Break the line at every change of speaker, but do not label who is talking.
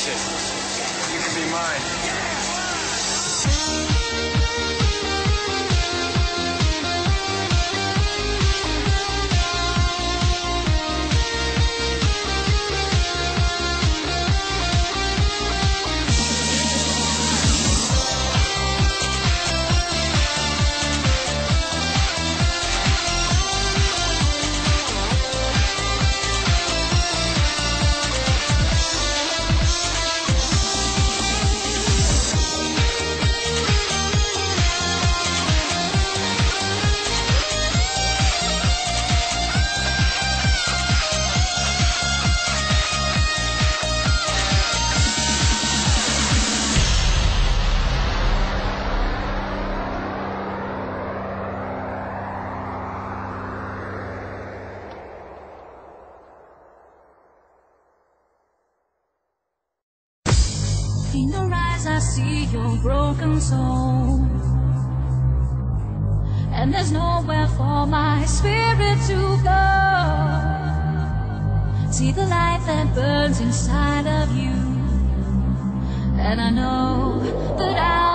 shit. You can be mine. In your eyes, I see your broken soul. And there's nowhere for my spirit to go. See the light that burns inside of you. And I know that I'll